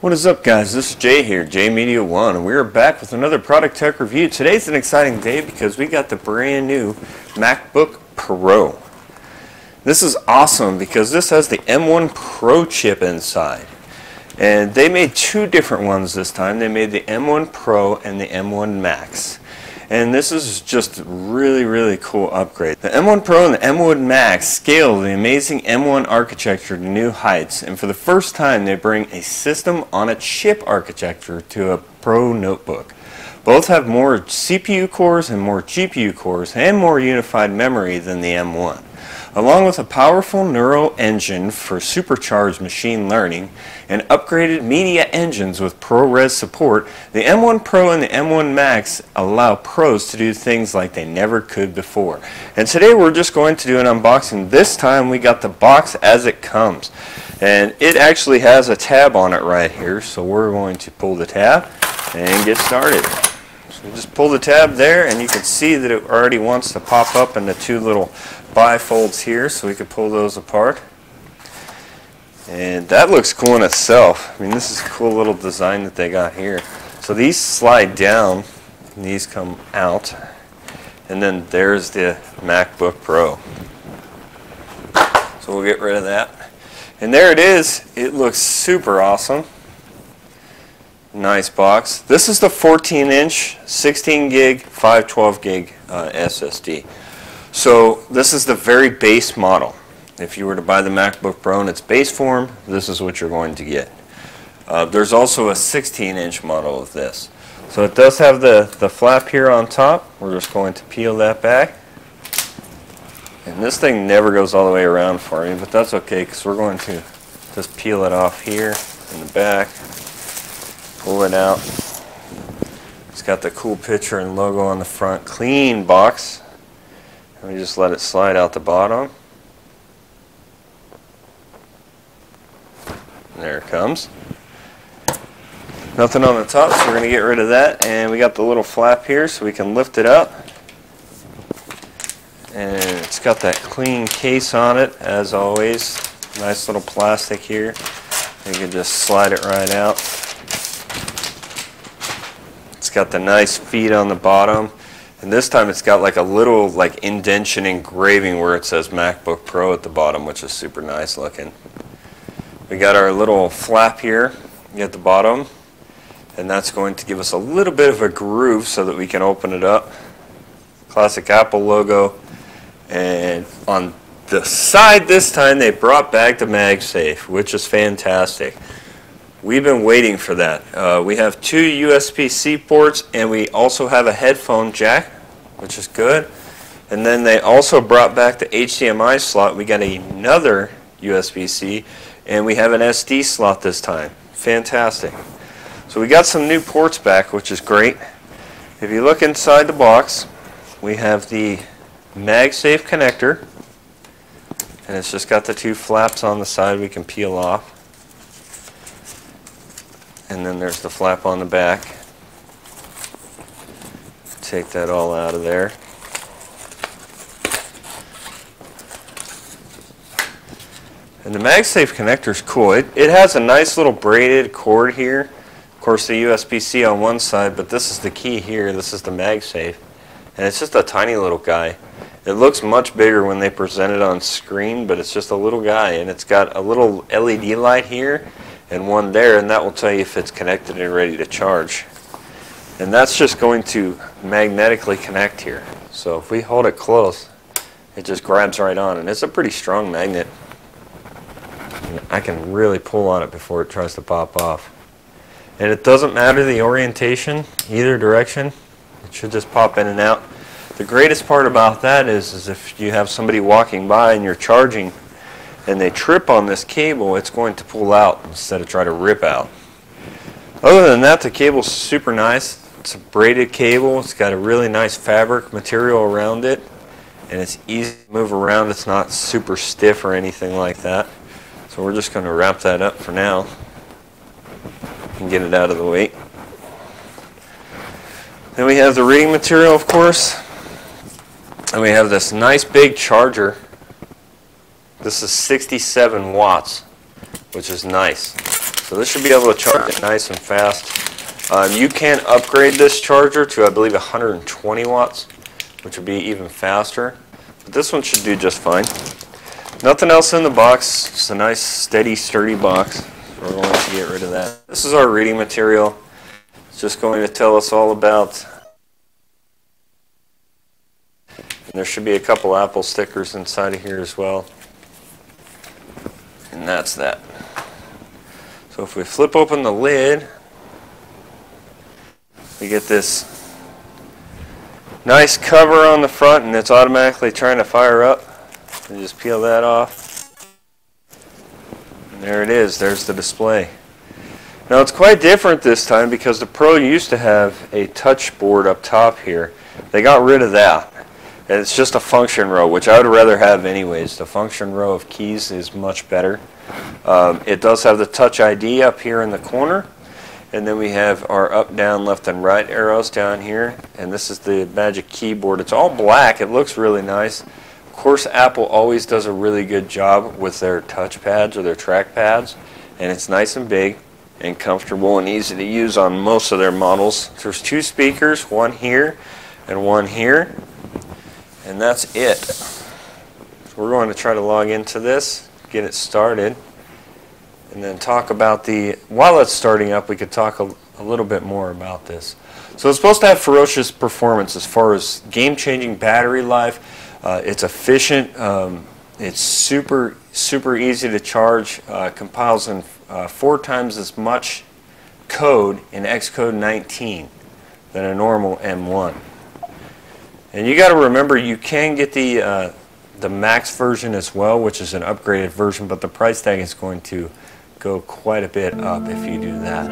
What is up guys, this is Jay here, Jay Media One, and we are back with another product tech review. Today's an exciting day because we got the brand new MacBook Pro. This is awesome because this has the M1 Pro chip inside. And they made two different ones this time. They made the M1 Pro and the M1 Max. And this is just really, really cool upgrade. The M1 Pro and the M1 Max scale the amazing M1 architecture to new heights. And for the first time, they bring a system on a chip architecture to a Pro notebook. Both have more CPU cores and more GPU cores and more unified memory than the M1. Along with a powerful neural engine for supercharged machine learning and upgraded media engines with ProRes support, the M1 Pro and the M1 Max allow pros to do things like they never could before. And today we're just going to do an unboxing. This time we got the box as it comes. And it actually has a tab on it right here, so we're going to pull the tab and get started. So just pull the tab there and you can see that it already wants to pop up into two little bifolds here so we can pull those apart. And that looks cool in itself. I mean this is a cool little design that they got here. So these slide down and these come out and then there's the MacBook Pro. So we'll get rid of that. And there it is. It looks super awesome. Nice box. This is the 14 inch, 16 gig, 512 gig uh, SSD. So this is the very base model. If you were to buy the MacBook Pro in its base form, this is what you're going to get. Uh, there's also a 16 inch model of this. So it does have the, the flap here on top. We're just going to peel that back. And this thing never goes all the way around for me, but that's okay because we're going to just peel it off here in the back pull it out. It's got the cool picture and logo on the front. Clean box. Let me just let it slide out the bottom. There it comes. Nothing on the top, so we're going to get rid of that. And we got the little flap here so we can lift it up. And it's got that clean case on it, as always. Nice little plastic here. You can just slide it right out. Got the nice feet on the bottom. And this time it's got like a little like indention engraving where it says MacBook Pro at the bottom, which is super nice looking. We got our little flap here at the bottom. And that's going to give us a little bit of a groove so that we can open it up. Classic Apple logo. And on the side this time they brought back the MagSafe, which is fantastic. We've been waiting for that. Uh, we have two USB-C ports and we also have a headphone jack, which is good. And then they also brought back the HDMI slot. We got another USB-C and we have an SD slot this time. Fantastic. So we got some new ports back, which is great. If you look inside the box, we have the MagSafe connector. And it's just got the two flaps on the side we can peel off and then there's the flap on the back. Take that all out of there. And the MagSafe connector is cool. It, it has a nice little braided cord here. Of course, the USB-C on one side, but this is the key here. This is the MagSafe. And it's just a tiny little guy. It looks much bigger when they present it on screen, but it's just a little guy. And it's got a little LED light here and one there and that will tell you if it's connected and ready to charge. And that's just going to magnetically connect here. So if we hold it close, it just grabs right on and it's a pretty strong magnet. I can really pull on it before it tries to pop off. And it doesn't matter the orientation, either direction. It should just pop in and out. The greatest part about that is, is if you have somebody walking by and you're charging and they trip on this cable, it's going to pull out instead of try to rip out. Other than that, the cable's super nice. It's a braided cable. It's got a really nice fabric material around it, and it's easy to move around. It's not super stiff or anything like that. So we're just going to wrap that up for now and get it out of the way. Then we have the reading material, of course. And we have this nice big charger this is 67 watts, which is nice. So this should be able to charge it nice and fast. Um, you can upgrade this charger to, I believe, 120 watts, which would be even faster. But this one should do just fine. Nothing else in the box. It's a nice, steady, sturdy box. We're going to get rid of that. This is our reading material. It's just going to tell us all about and there should be a couple Apple stickers inside of here as well. And that's that. So if we flip open the lid, we get this nice cover on the front and it's automatically trying to fire up. And just peel that off. And there it is. There's the display. Now it's quite different this time because the Pro used to have a touch board up top here. They got rid of that. And it's just a function row, which I would rather have anyways. The function row of keys is much better. Um, it does have the touch ID up here in the corner. And then we have our up, down, left, and right arrows down here. And this is the Magic Keyboard. It's all black. It looks really nice. Of course, Apple always does a really good job with their touch pads or their track pads. And it's nice and big and comfortable and easy to use on most of their models. There's two speakers, one here and one here. And that's it. So we're going to try to log into this, get it started, and then talk about the, while it's starting up, we could talk a, a little bit more about this. So it's supposed to have ferocious performance as far as game-changing battery life. Uh, it's efficient. Um, it's super, super easy to charge. Uh, compiles in uh, four times as much code in Xcode 19 than a normal M1. And you got to remember you can get the uh, the max version as well, which is an upgraded version, but the price tag is going to go quite a bit up if you do that.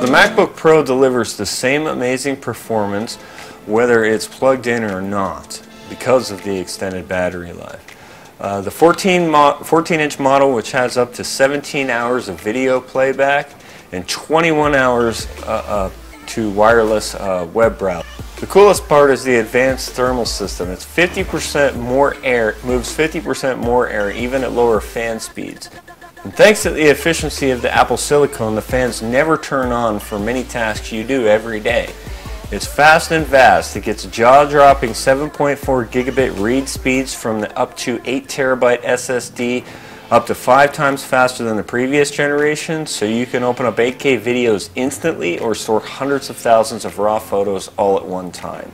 The MacBook Pro delivers the same amazing performance whether it's plugged in or not because of the extended battery life. Uh, the 14, mo 14 inch model, which has up to 17 hours of video playback and 21 hours uh, uh, to wireless uh, web browse. The coolest part is the advanced thermal system. It's 50% more air, moves 50% more air even at lower fan speeds. And thanks to the efficiency of the Apple Silicone, the fans never turn on for many tasks you do every day. It's fast and vast. It gets jaw-dropping 7.4 gigabit read speeds from the up to 8 terabyte SSD, up to five times faster than the previous generation, so you can open up 8K videos instantly or store hundreds of thousands of raw photos all at one time.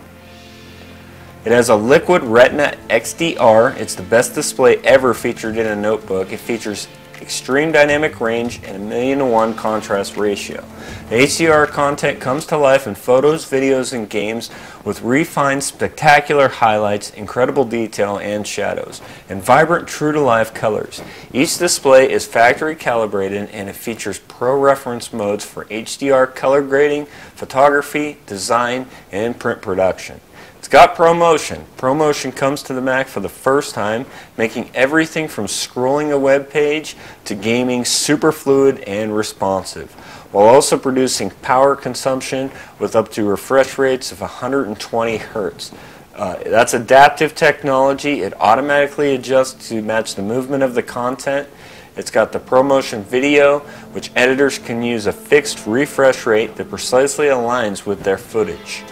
It has a liquid Retina XDR. It's the best display ever featured in a notebook. It features extreme dynamic range, and a million to one contrast ratio. The HDR content comes to life in photos, videos, and games with refined, spectacular highlights, incredible detail and shadows, and vibrant, true-to-life colors. Each display is factory calibrated and it features pro reference modes for HDR color grading, photography, design, and print production. It's got ProMotion. ProMotion comes to the Mac for the first time, making everything from scrolling a web page to gaming super fluid and responsive, while also producing power consumption with up to refresh rates of 120 hertz. Uh, that's adaptive technology. It automatically adjusts to match the movement of the content. It's got the ProMotion video, which editors can use a fixed refresh rate that precisely aligns with their footage.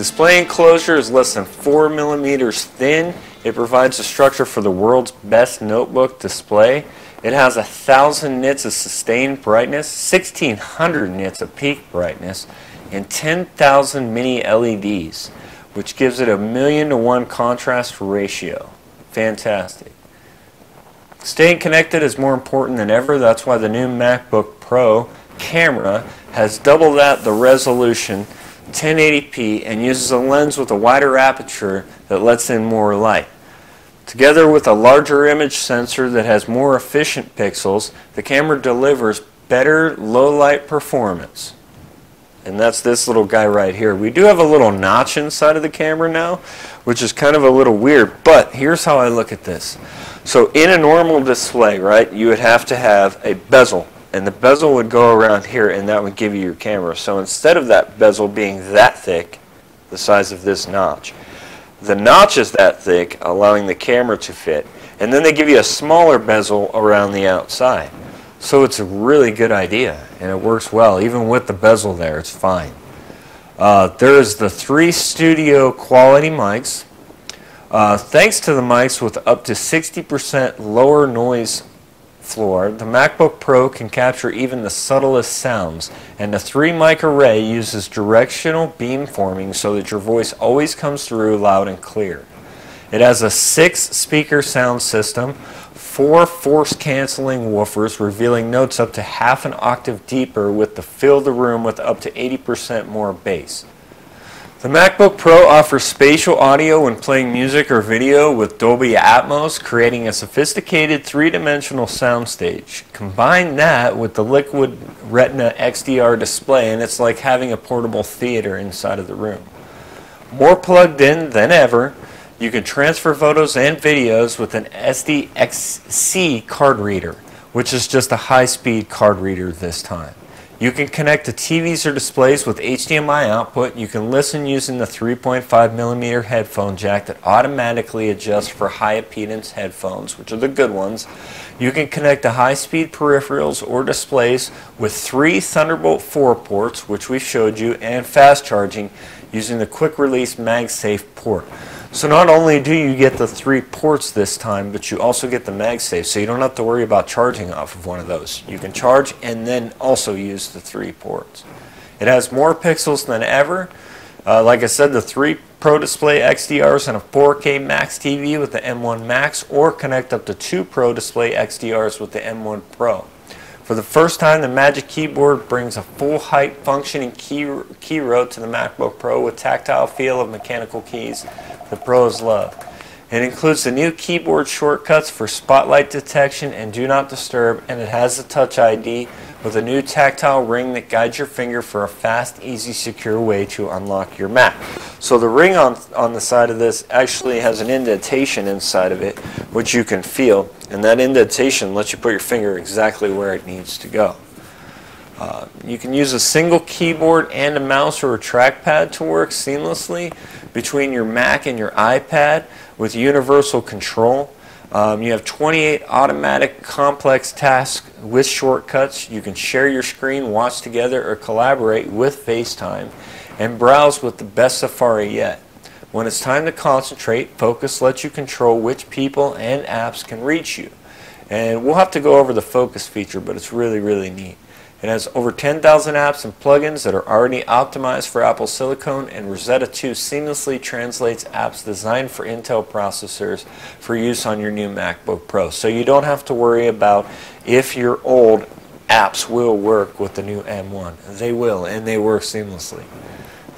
Display enclosure is less than 4 millimeters thin. It provides a structure for the world's best notebook display. It has a thousand nits of sustained brightness, 1600 nits of peak brightness, and 10,000 mini LEDs, which gives it a million to one contrast ratio. Fantastic. Staying connected is more important than ever. That's why the new MacBook Pro camera has double that the resolution 1080p and uses a lens with a wider aperture that lets in more light. Together with a larger image sensor that has more efficient pixels, the camera delivers better low light performance. And that's this little guy right here. We do have a little notch inside of the camera now, which is kind of a little weird, but here's how I look at this. So in a normal display, right, you would have to have a bezel and the bezel would go around here and that would give you your camera. So instead of that bezel being that thick, the size of this notch, the notch is that thick, allowing the camera to fit. And then they give you a smaller bezel around the outside. So it's a really good idea, and it works well. Even with the bezel there, it's fine. Uh, there's the three studio quality mics. Uh, thanks to the mics with up to 60% lower noise floor, the MacBook Pro can capture even the subtlest sounds, and the 3 mic array uses directional beamforming so that your voice always comes through loud and clear. It has a 6 speaker sound system, 4 force canceling woofers revealing notes up to half an octave deeper with the fill the room with up to 80% more bass. The MacBook Pro offers spatial audio when playing music or video with Dolby Atmos, creating a sophisticated three-dimensional soundstage. Combine that with the Liquid Retina XDR display and it's like having a portable theater inside of the room. More plugged in than ever, you can transfer photos and videos with an SDXC card reader, which is just a high-speed card reader this time. You can connect to TVs or displays with HDMI output. You can listen using the 3.5 millimeter headphone jack that automatically adjusts for high impedance headphones, which are the good ones. You can connect to high-speed peripherals or displays with three Thunderbolt 4 ports, which we showed you, and fast charging using the quick release MagSafe port. So not only do you get the three ports this time, but you also get the MagSafe, so you don't have to worry about charging off of one of those. You can charge and then also use the three ports. It has more pixels than ever. Uh, like I said, the three Pro Display XDRs and a 4K Max TV with the M1 Max, or connect up to two Pro Display XDRs with the M1 Pro. For the first time, the Magic Keyboard brings a full height functioning key, key row to the MacBook Pro with tactile feel of mechanical keys the pros love. It includes the new keyboard shortcuts for spotlight detection and do not disturb, and it has the Touch ID with a new tactile ring that guides your finger for a fast, easy, secure way to unlock your Mac. So the ring on, on the side of this actually has an indentation inside of it, which you can feel, and that indentation lets you put your finger exactly where it needs to go. Uh, you can use a single keyboard and a mouse or a trackpad to work seamlessly between your Mac and your iPad with universal control. Um, you have 28 automatic complex tasks with shortcuts. You can share your screen, watch together, or collaborate with FaceTime, and browse with the best Safari yet. When it's time to concentrate, Focus lets you control which people and apps can reach you. And we'll have to go over the Focus feature, but it's really, really neat. It has over 10,000 apps and plugins that are already optimized for Apple Silicon, and Rosetta 2 seamlessly translates apps designed for Intel processors for use on your new MacBook Pro. So you don't have to worry about if your old apps will work with the new M1. They will, and they work seamlessly.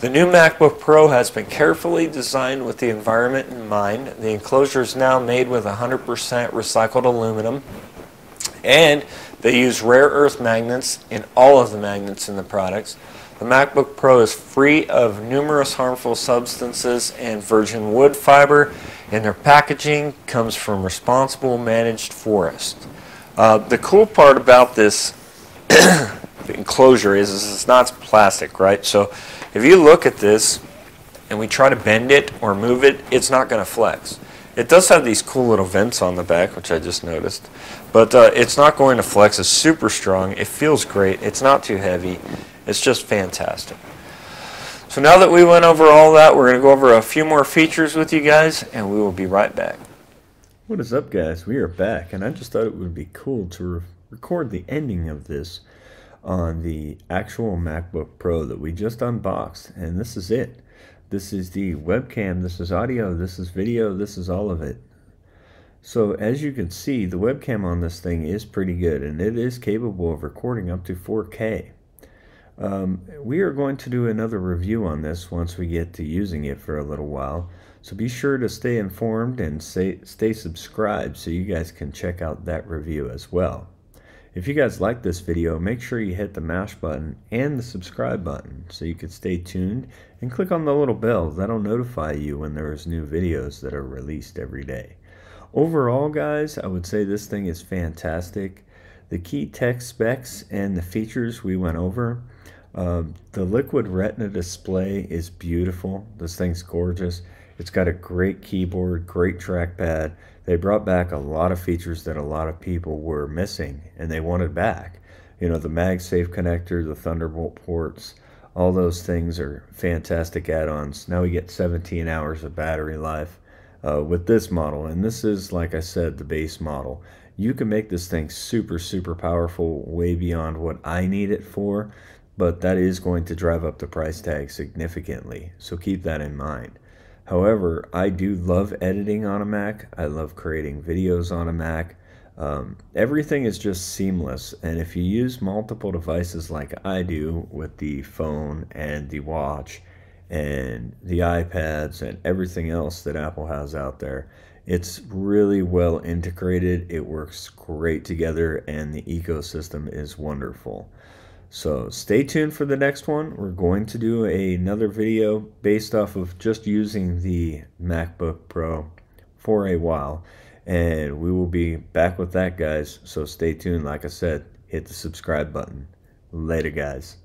The new MacBook Pro has been carefully designed with the environment in mind. The enclosure is now made with 100% recycled aluminum, and they use rare earth magnets in all of the magnets in the products. The MacBook Pro is free of numerous harmful substances and virgin wood fiber, and their packaging comes from responsible managed forest. Uh, the cool part about this enclosure is, is it's not plastic, right? So if you look at this and we try to bend it or move it, it's not going to flex. It does have these cool little vents on the back, which I just noticed. But uh, it's not going to flex. It's super strong. It feels great. It's not too heavy. It's just fantastic. So now that we went over all that, we're going to go over a few more features with you guys, and we will be right back. What is up, guys? We are back, and I just thought it would be cool to re record the ending of this on the actual MacBook Pro that we just unboxed, and this is it. This is the webcam, this is audio, this is video, this is all of it. So as you can see, the webcam on this thing is pretty good and it is capable of recording up to 4K. Um, we are going to do another review on this once we get to using it for a little while. So be sure to stay informed and stay, stay subscribed so you guys can check out that review as well. If you guys like this video, make sure you hit the mash button and the subscribe button so you can stay tuned and click on the little bell. That'll notify you when there's new videos that are released every day. Overall, guys, I would say this thing is fantastic. The key tech specs and the features we went over. Um, the liquid retina display is beautiful. This thing's gorgeous. It's got a great keyboard, great trackpad. They brought back a lot of features that a lot of people were missing and they wanted back. You know, the MagSafe connector, the Thunderbolt ports, all those things are fantastic add-ons. Now we get 17 hours of battery life uh, with this model. And this is, like I said, the base model. You can make this thing super, super powerful, way beyond what I need it for, but that is going to drive up the price tag significantly. So keep that in mind. However, I do love editing on a Mac. I love creating videos on a Mac. Um, everything is just seamless. And if you use multiple devices like I do with the phone and the watch and the iPads and everything else that Apple has out there, it's really well integrated. It works great together, and the ecosystem is wonderful. So stay tuned for the next one. We're going to do another video based off of just using the MacBook Pro for a while. And we will be back with that, guys. So stay tuned. Like I said, hit the subscribe button. Later, guys.